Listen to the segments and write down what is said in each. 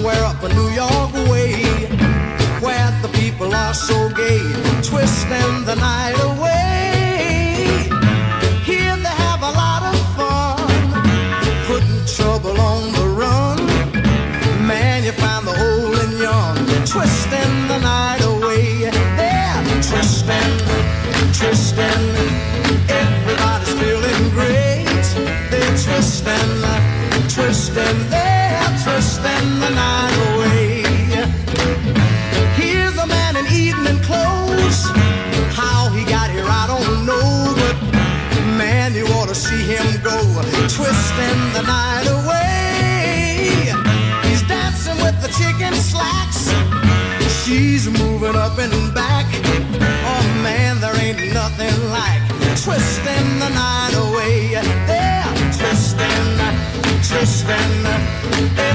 somewhere up a New York way, where the people are so gay, twisting the night away. Here they have a lot of fun, putting trouble on the run. Man, you find the old and young, twisting the night away. They're twisting, twisting. And back. Oh man, there ain't nothing like twisting the night away. They're twisting, twisting.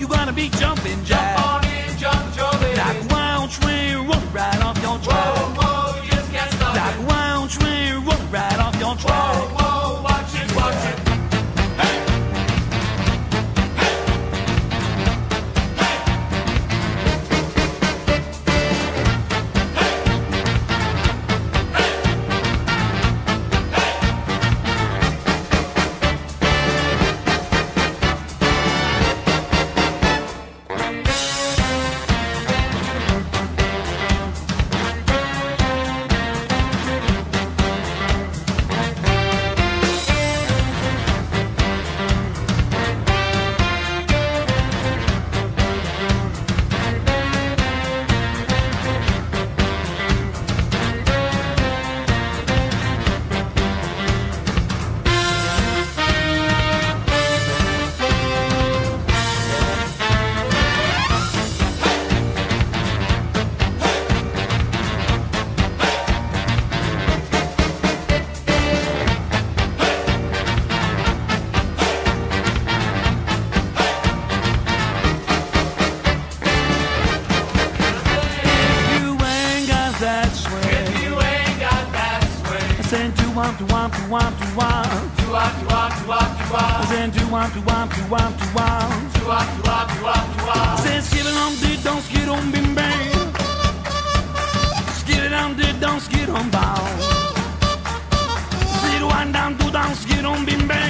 you gonna be jumping, jumping. That swing. If you ain't got that swing. I said do want to want to want to want. Doo-wop, doo-wop, doo-wop, I doo-wop. said do want to want to want to want. Doo-wop, doo-wop, doo-wop, doo-wop. Say skid it on did don't skid on bim bang. Skid it on did don't skid on bow. Skid one down two down skid on bim bang.